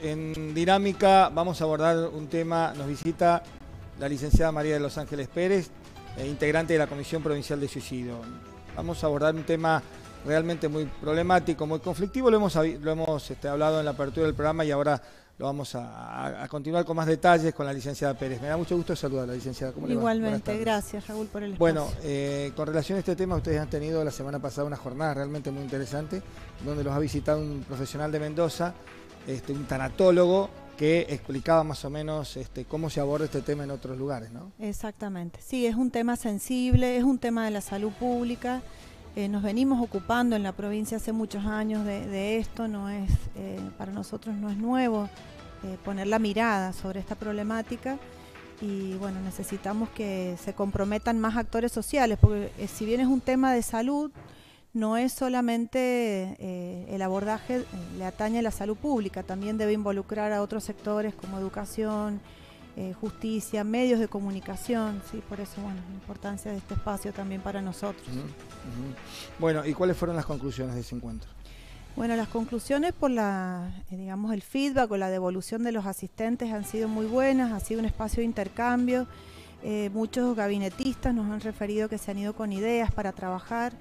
En dinámica, vamos a abordar un tema, nos visita la licenciada María de Los Ángeles Pérez, eh, integrante de la Comisión Provincial de Suicidio. Vamos a abordar un tema realmente muy problemático, muy conflictivo, lo hemos, lo hemos este, hablado en la apertura del programa y ahora lo vamos a, continuar con más detalles con la licenciada Pérez. Me da mucho gusto saludar a la licenciada. ¿Cómo Igualmente, gracias Raúl por el espacio. Bueno, eh, con relación a este tema, ustedes han tenido la semana pasada una jornada realmente muy interesante, donde los ha visitado un profesional de Mendoza, este, un tanatólogo que explicaba más o menos este, cómo se aborda este tema en otros lugares, ¿no? Exactamente. Sí, es un tema sensible, es un tema de la salud pública. Eh, nos venimos ocupando en la provincia hace muchos años de, esto, no es eh, para nosotros no es nuevo eh, poner la mirada sobre esta problemática y bueno necesitamos que se comprometan más actores sociales porque si bien es un tema de salud no es solamente eh, el abordaje, eh, le atañe a la salud pública, también debe involucrar a otros sectores como educación, eh, justicia, medios de comunicación, sí, por eso, bueno, la importancia de este espacio también para nosotros. Bueno, ¿y cuáles fueron las conclusiones de ese encuentro? Bueno, las conclusiones por la, digamos, el feedback o la devolución de los asistentes han sido muy buenas, ha sido un espacio de intercambio. muchos gabinetistas nos han referido que se han ido con ideas para trabajar.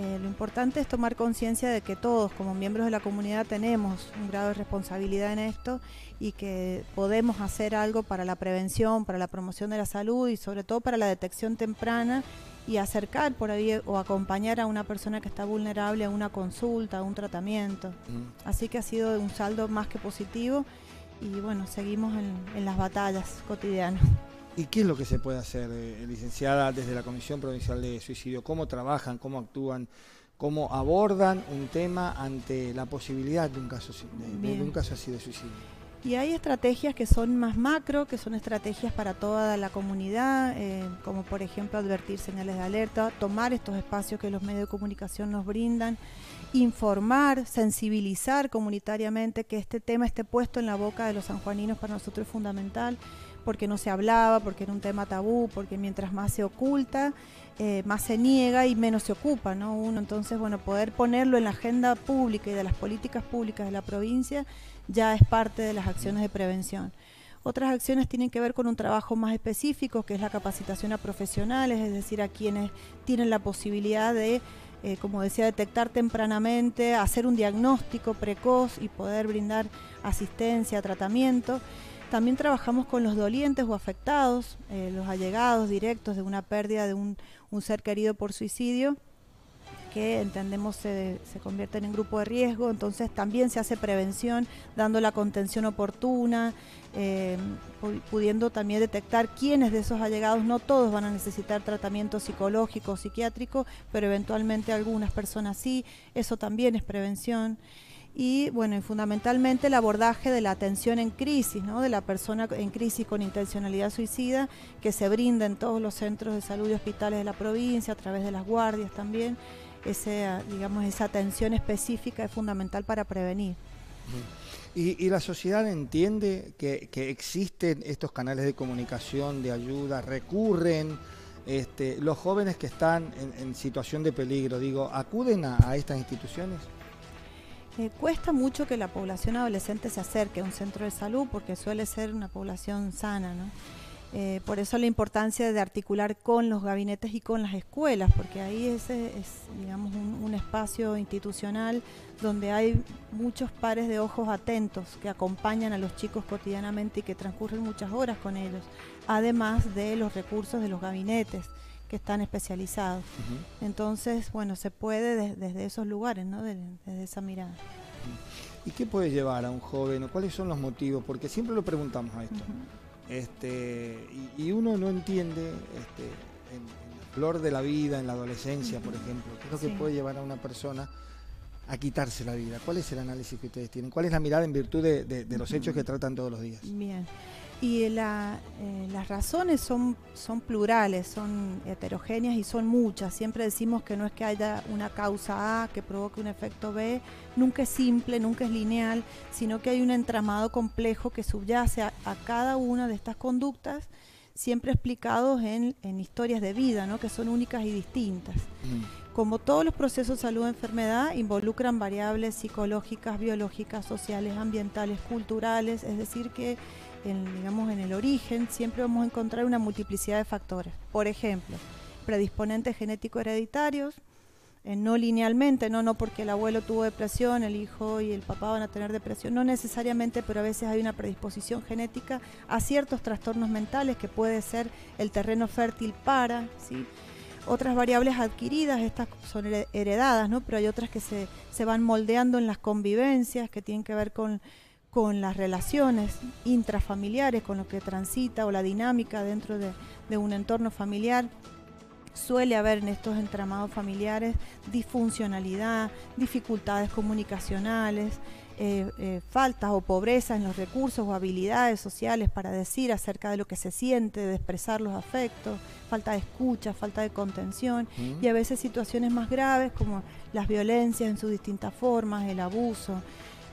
Eh, lo importante es tomar conciencia de que todos como miembros de la comunidad tenemos un grado de responsabilidad en esto y que podemos hacer algo para la prevención, para la promoción de la salud y sobre todo para la detección temprana y acercar por ahí o acompañar a una persona que está vulnerable a una consulta, a un tratamiento. Así que ha sido un saldo más que positivo y bueno, seguimos en las batallas cotidianas. ¿Y qué es lo que se puede hacer, eh, licenciada, desde la Comisión Provincial de Suicidio? ¿Cómo trabajan, cómo actúan, cómo abordan un tema ante la posibilidad de un caso, de, un caso así de suicidio? Y hay estrategias que son más macro, que son estrategias para toda la comunidad, eh, como por ejemplo advertir señales de alerta, tomar estos espacios que los medios de comunicación nos brindan, informar, sensibilizar comunitariamente, que este tema esté puesto en la boca de los sanjuaninos para nosotros es fundamental porque no se hablaba, porque era un tema tabú, porque mientras más se oculta, eh, más se niega y menos se ocupa, ¿no? Uno, entonces, bueno, poder ponerlo en la agenda pública y de las políticas públicas de la provincia ya es parte de las acciones de prevención. Otras acciones tienen que ver con un trabajo más específico, que es la capacitación a profesionales, es decir, a quienes tienen la posibilidad de, eh, como decía, detectar tempranamente, hacer un diagnóstico precoz y poder brindar asistencia, tratamiento. También trabajamos con los dolientes o afectados, eh, los allegados directos de una pérdida de un, ser querido por suicidio que entendemos se, se, convierten en grupo de riesgo, entonces también se hace prevención, dando la contención oportuna, eh, pudiendo también detectar quiénes de esos allegados, no todos van a necesitar tratamiento psicológico o psiquiátrico, pero eventualmente algunas personas sí, eso también es prevención y bueno, y fundamentalmente el abordaje de la atención en crisis, ¿no? de la persona en crisis con intencionalidad suicida, que se brinda en todos los centros de salud y hospitales de la provincia, a través de las guardias también. Ese, digamos, esa atención específica es fundamental para prevenir. ¿Y, la sociedad entiende que, existen estos canales de comunicación, de ayuda, recurren? Este, los jóvenes que están en, situación de peligro, digo, ¿acuden a estas instituciones? Cuesta mucho que la población adolescente se acerque a un centro de salud porque suele ser una población sana, ¿no? Eh, por eso la importancia de articular con los gabinetes y con las escuelas, porque ahí es, digamos, un, espacio institucional donde hay muchos pares de ojos atentos que acompañan a los chicos cotidianamente y que transcurren muchas horas con ellos, además de los recursos de los gabinetes que están especializados. Entonces, bueno, se puede desde esos lugares, ¿no? desde esa mirada. ¿Y qué puede llevar a un joven? ¿Cuáles son los motivos? Porque siempre lo preguntamos a esto. este, y, uno no entiende este, en, la flor de la vida, en la adolescencia, por ejemplo, qué es lo que puede llevar a una persona a quitarse la vida. ¿Cuál es el análisis que ustedes tienen? ¿Cuál es la mirada en virtud de, de los hechos que tratan todos los días? Bien. Y eh, las razones son, son plurales, son heterogéneas y son muchas. Siempre decimos que no es que haya una causa A que provoque un efecto B, nunca es simple, nunca es lineal, sino que hay un entramado complejo que subyace a, cada una de estas conductas, siempre explicados en, historias de vida, ¿no? que son únicas y distintas. Mm. Como todos los procesos de salud-enfermedad, involucran variables psicológicas, biológicas, sociales, ambientales, culturales, es decir, que en, digamos, en el origen siempre vamos a encontrar una multiplicidad de factores. Por ejemplo, predisponentes genéticos hereditarios, eh, no linealmente, no, no porque el abuelo tuvo depresión, el hijo y el papá van a tener depresión, no necesariamente, pero a veces hay una predisposición genética a ciertos trastornos mentales que puede ser el terreno fértil para, ¿sí? Otras variables adquiridas, estas son heredadas, ¿no? pero hay otras que se, se van moldeando en las convivencias, que tienen que ver con, con las relaciones intrafamiliares, con lo que transita o la dinámica dentro de, de un entorno familiar. Suele haber en estos entramados familiares disfuncionalidad, dificultades comunicacionales, eh, eh, faltas o pobreza en los recursos o habilidades sociales para decir acerca de lo que se siente, de expresar los afectos, falta de escucha, falta de contención y a veces situaciones más graves como las violencias en sus distintas formas, el abuso,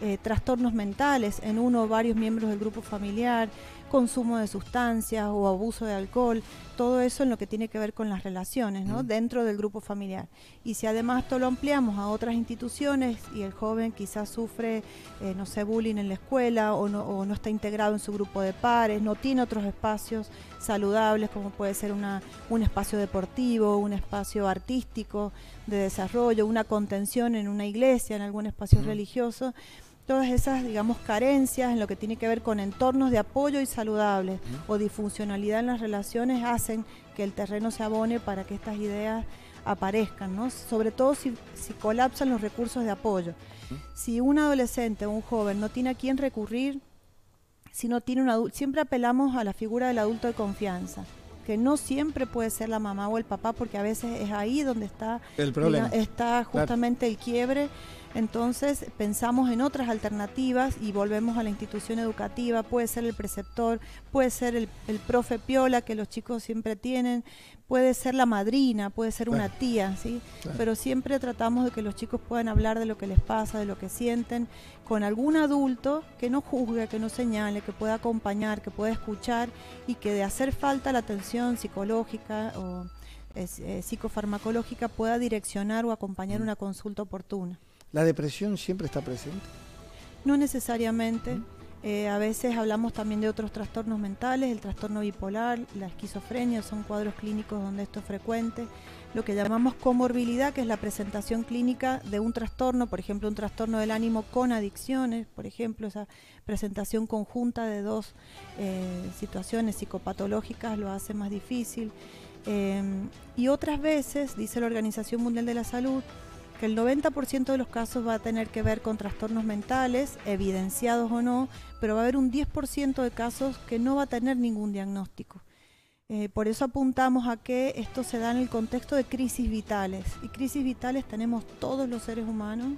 eh, trastornos mentales en uno o varios miembros del grupo familiar, consumo de sustancias o abuso de alcohol, todo eso en lo que tiene que ver con las relaciones ¿no? dentro del grupo familiar. Y si además esto lo ampliamos a otras instituciones y el joven quizás sufre, eh, no sé, bullying en la escuela o no, o no, está integrado en su grupo de pares, no tiene otros espacios saludables como puede ser una, un espacio deportivo, un espacio artístico de desarrollo, una contención en una iglesia, en algún espacio religioso, todas esas, digamos, carencias en lo que tiene que ver con entornos de apoyo y saludables o disfuncionalidad en las relaciones hacen que el terreno se abone para que estas ideas aparezcan, ¿no? Sobre todo si, colapsan los recursos de apoyo. Si un adolescente o un joven no tiene a quién recurrir, si no tiene un adulto, siempre apelamos a la figura del adulto de confianza que no siempre puede ser la mamá o el papá, porque a veces es ahí donde está, el problema. está justamente el quiebre entonces pensamos en otras alternativas y volvemos a la institución educativa, puede ser el preceptor, puede ser el, profe piola que los chicos siempre tienen, puede ser la madrina, puede ser una tía, ¿sí? Pero siempre tratamos de que los chicos puedan hablar de lo que les pasa, de lo que sienten, con algún adulto que no juzgue, que no señale, que pueda acompañar, que pueda escuchar y que de hacer falta la atención psicológica o eh, psicofarmacológica pueda direccionar o acompañar mm. una consulta oportuna. ¿La depresión siempre está presente? No necesariamente. Eh, a veces hablamos también de otros trastornos mentales, el trastorno bipolar, la esquizofrenia, son cuadros clínicos donde esto es frecuente. Lo que llamamos comorbilidad, que es la presentación clínica de un trastorno, por ejemplo, un trastorno del ánimo con adicciones, por ejemplo, esa presentación conjunta de dos eh, situaciones psicopatológicas lo hace más difícil. Eh, y otras veces, dice la Organización Mundial de la Salud, que el 90% de los casos va a tener que ver con trastornos mentales, evidenciados o no, pero va a haber un 10% de casos que no va a tener ningún diagnóstico. Eh, por eso apuntamos a que esto se da en el contexto de crisis vitales. Y crisis vitales tenemos todos los seres humanos.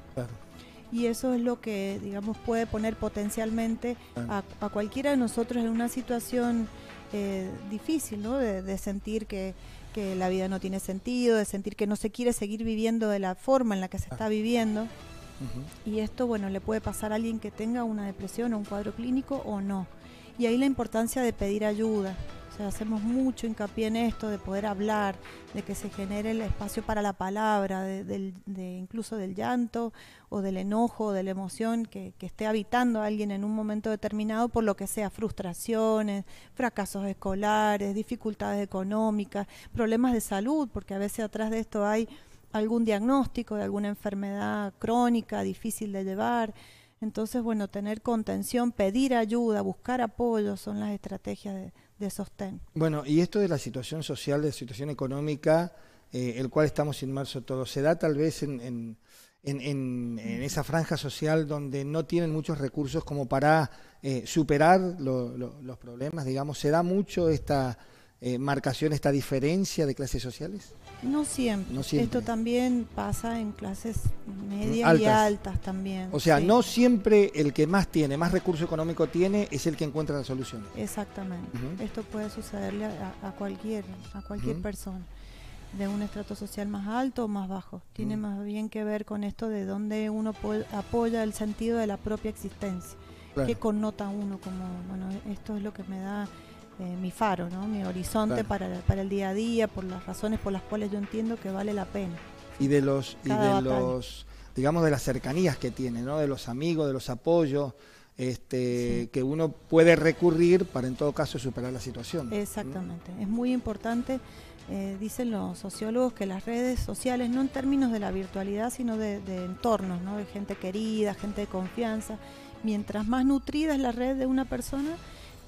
Y eso es lo que, digamos, puede poner potencialmente a, cualquiera de nosotros en una situación eh, difícil, ¿no? de sentir que que la vida no tiene sentido, de sentir que no se quiere seguir viviendo de la forma en la que se está viviendo. Y esto, bueno, le puede pasar a alguien que tenga una depresión o un cuadro clínico o no. Y ahí la importancia de pedir ayuda hacemos mucho hincapié en esto de poder hablar, de que se genere el espacio para la palabra, de, incluso del llanto o del enojo, de la emoción que, esté habitando a alguien en un momento determinado por lo que sea, frustraciones, fracasos escolares, dificultades económicas, problemas de salud, porque a veces atrás de esto hay algún diagnóstico de alguna enfermedad crónica difícil de llevar. Entonces, bueno, tener contención, pedir ayuda, buscar apoyo son las estrategias de, de sostén. Bueno, y esto de la situación social, de la situación económica, eh, el cual estamos inmersos todos, ¿se da tal vez en, esa franja social donde no tienen muchos recursos como para eh, superar los problemas, digamos? ¿Se da mucho esta eh, marcación, esta diferencia de clases sociales? No siempre. Esto también pasa en clases medias y altas también. O sea, no siempre el que más tiene, más recurso económico tiene, es el que encuentra la solución. Exactamente. Esto puede sucederle a, cualquier, a cualquier persona de un estrato social más alto o más bajo. Tiene más bien que ver con esto de dónde uno apoya el sentido de la propia existencia. ¿Qué connota uno como, bueno, esto es lo que me da eh, mi faro, ¿no? mi horizonte para, para, el día a día, por las razones por las cuales yo entiendo que vale la pena. y de los y de los digamos de las cercanías que tiene, ¿no? De los amigos, de los apoyos. Este, que uno puede recurrir para en todo caso superar la situación. Exactamente, es muy importante, eh, dicen los sociólogos, que las redes sociales, no en términos de la virtualidad, sino de, entornos, ¿no? de gente querida, gente de confianza, mientras más nutrida es la red de una persona,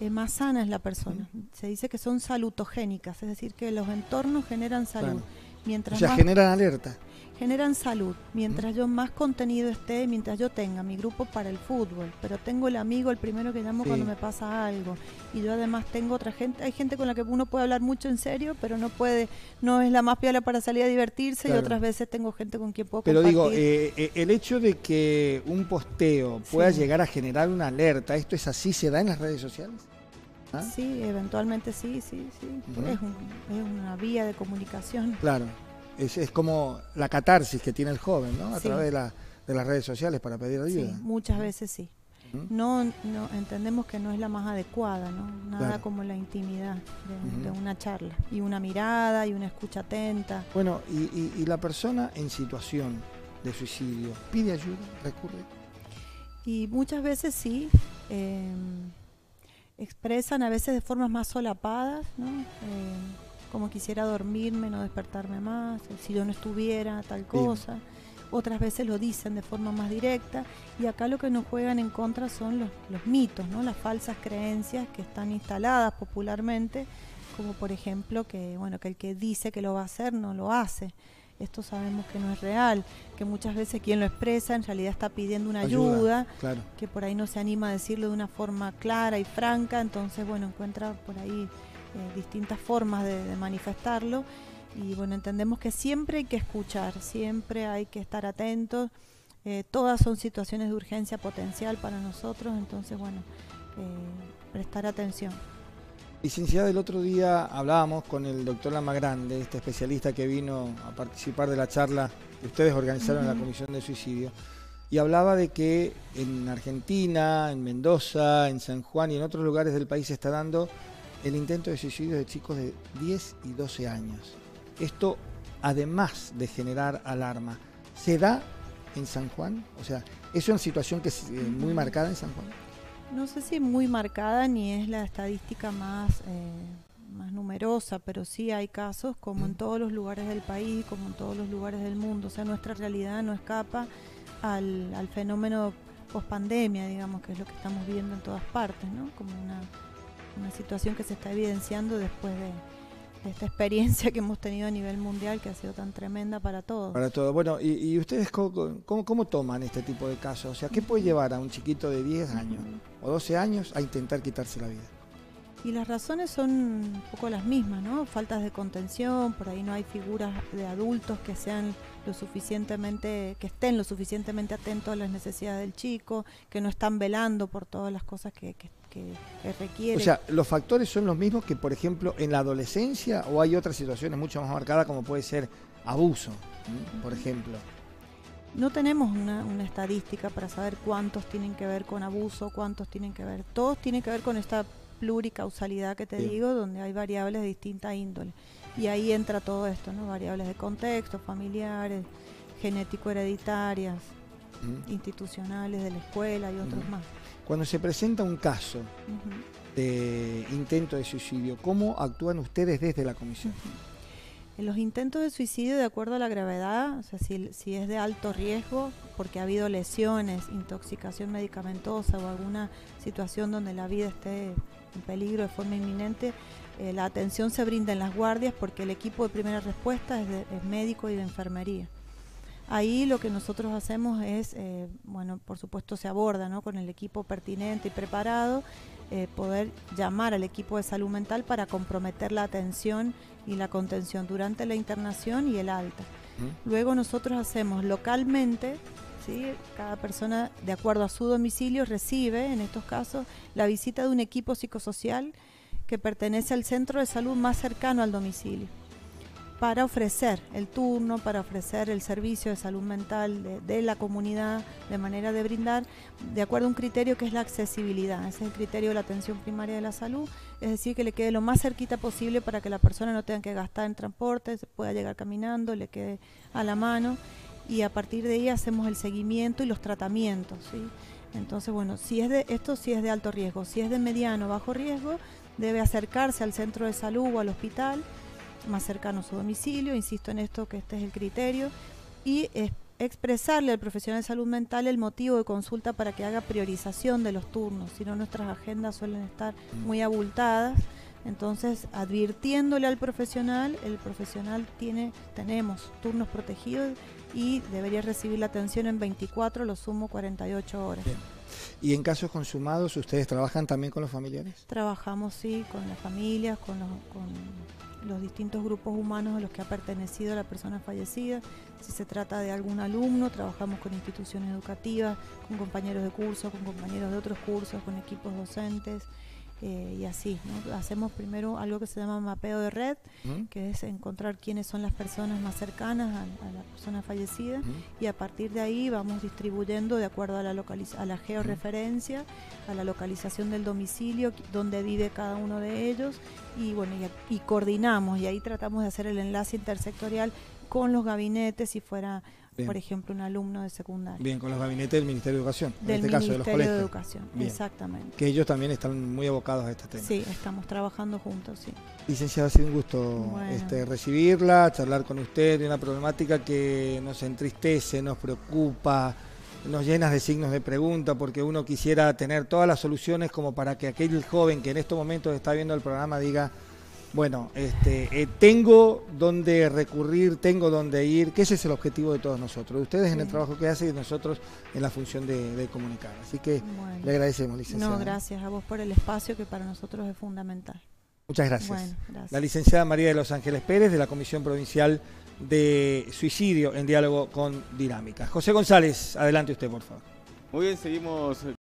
eh, más sana es la persona. Se dice que son salutogénicas, es decir, que los entornos generan salud. Mientras o sea, generan alerta generan salud. Mientras yo más contenido esté, mientras yo tenga mi grupo para el fútbol, pero tengo el amigo, el primero que llamo cuando me pasa algo. Y yo además tengo otra gente, hay gente con la que uno puede hablar mucho en serio, pero no puede, no es la más piola para salir a divertirse y otras veces tengo gente con quien puedo pero digo, eh, eh, el hecho de que un posteo pueda llegar a generar una alerta, ¿esto es así? ¿Se da en las redes sociales? ¿Ah? Sí, eventualmente sí, sí, sí. es, es una vía de comunicación. Claro es, como la catarsis que tiene el joven, ¿no? A través de, de, las redes sociales para pedir ayuda. Sí, muchas veces sí. No, no entendemos que no es la más adecuada, ¿no? Nada como la intimidad de, una charla y una mirada y una escucha atenta. Bueno, y, la persona en situación de suicidio pide ayuda, recurre. Y muchas veces sí. Em, expresan a veces de formas más solapadas, ¿no? Em, como quisiera dormirme, no despertarme más, si yo no estuviera, tal cosa. Otras veces lo dicen de forma más directa y acá lo que nos juegan en contra son los, los mitos, ¿no? las falsas creencias que están instaladas popularmente, como por ejemplo que, bueno, que el que dice que lo va a hacer no lo hace esto sabemos que no es real, que muchas veces quien lo expresa en realidad está pidiendo una ayuda, que por ahí no se anima a decirlo de una forma clara y franca, entonces bueno, encuentra por ahí eh, distintas formas de, manifestarlo. Y bueno, entendemos que siempre hay que escuchar, siempre hay que estar atentos, eh, todas son situaciones de urgencia potencial para nosotros, entonces bueno, eh, prestar atención. Licenciada, el otro día hablábamos con el doctor Lama Grande, este especialista que vino a participar de la charla que ustedes organizaron en la Comisión de Suicidio, y hablaba de que en Argentina, en Mendoza, en San Juan y en otros lugares del país se está dando el intento de suicidio de chicos de 10 y 12 años. Esto, además de generar alarma, ¿se da en San Juan? O sea, ¿es una situación que es eh, muy marcada en San Juan? No sé si muy marcada ni es la estadística más, eh, más numerosa, pero sí hay casos, como en todos los lugares del país, como en todos los lugares del mundo. O sea, nuestra realidad no escapa al, al fenómeno post-pandemia, digamos, que es lo que estamos viendo en todas partes, ¿no? Como una una situación que se está evidenciando después de, esta experiencia que hemos tenido a nivel mundial que ha sido tan tremenda para todos. Para todos. Bueno, ¿y, ustedes cómo, toman este tipo de casos? O sea, ¿qué puede llevar a un chiquito de 10 años o 12 años a intentar quitarse la vida? Y las razones son un poco las mismas, ¿no? Faltas de contención, por ahí no hay figuras de adultos que sean lo suficientemente, que estén lo suficientemente atentos a las necesidades del chico, que no están velando por todas las cosas que, que, requiere. O sea, ¿los factores son los mismos que, por ejemplo, en la adolescencia o hay otras situaciones mucho más marcadas como puede ser abuso, por ejemplo? No tenemos una, una, estadística para saber cuántos tienen que ver con abuso, cuántos tienen que ver. Todos tienen que ver con esta pluricausalidad que te digo, donde hay variables de distinta índole. Y ahí entra todo esto, ¿no? Variables de contexto, familiares, genético-hereditarias, institucionales de la escuela y otros más. Cuando se presenta un caso de intento de suicidio, ¿cómo actúan ustedes desde la comisión? En los intentos de suicidio, de acuerdo a la gravedad, o sea, si, si, es de alto riesgo, porque ha habido lesiones, intoxicación medicamentosa o alguna situación donde la vida esté en peligro de forma inminente, eh, la atención se brinda en las guardias porque el equipo de primera respuesta es, médico y de enfermería. Ahí lo que nosotros hacemos es, eh, bueno, por supuesto se aborda ¿no? con el equipo pertinente y preparado, eh, poder llamar al equipo de salud mental para comprometer la atención y la contención durante la internación y el alta. Luego nosotros hacemos localmente ¿sí? Cada persona, de acuerdo a su domicilio, recibe, en estos casos, la visita de un equipo psicosocial que pertenece al centro de salud más cercano al domicilio. Para ofrecer el turno, para ofrecer el servicio de salud mental de, la comunidad, de manera de brindar, de acuerdo a un criterio que es la accesibilidad, ese es el criterio de la atención primaria de la salud, es decir, que le quede lo más cerquita posible para que la persona no tenga que gastar en transporte, pueda llegar caminando, le quede a la mano. Y a partir de ahí hacemos el seguimiento y los tratamientos. Entonces, bueno, si es de, esto sí es de alto riesgo, si es de mediano o bajo riesgo, debe acercarse al centro de salud o al hospital más cercano a su domicilio, insisto en esto que este es el criterio, y expresarle al profesional de salud mental el motivo de consulta para que haga priorización de los turnos, si no nuestras agendas suelen estar muy abultadas. Entonces, advirtiéndole al profesional, el profesional tiene, tenemos turnos protegidos y debería recibir la atención en 24, lo sumo 48 horas. ¿Y en casos consumados ustedes trabajan también con los familiares? Trabajamos, sí, con las familias, con los, con los distintos grupos humanos a los que ha pertenecido la persona fallecida. Si se trata de algún alumno, trabajamos con instituciones educativas, con compañeros de curso, con compañeros de otros cursos, con equipos docentes. Eh, y así, Hacemos primero algo que se llama mapeo de red, que es encontrar quiénes son las personas más cercanas a, la persona fallecida y a partir de ahí vamos distribuyendo de acuerdo a la, a la georreferencia, a la localización del domicilio, donde vive cada uno de ellos y bueno, y coordinamos y ahí tratamos de hacer el enlace intersectorial con los gabinetes si fuera por ejemplo, un alumno de secundaria. Bien, con los gabinetes del Ministerio de Educación, en este caso de los colegios. de Educación, exactamente. Que ellos también están muy abocados a este tema. Sí, estamos trabajando juntos, sí. Licenciada, ha sido un gusto este, recibirla, charlar con usted de una problemática que nos entristece, nos preocupa, nos llena de signos de pregunta, porque uno quisiera tener todas las soluciones como para que aquel joven que en estos momentos está viendo el programa diga bueno, este, eh, tengo donde recurrir, tengo donde ir, que ese es el objetivo de todos nosotros, ustedes en el trabajo que hacen y nosotros en la función de, comunicar. Así que le agradecemos, licenciada. No, gracias a vos por el espacio que para nosotros es fundamental. Muchas gracias. La licenciada María de los Ángeles Pérez, de la Comisión Provincial de Suicidio, en diálogo con Dinámica. José González, adelante usted, por favor. Muy bien, seguimos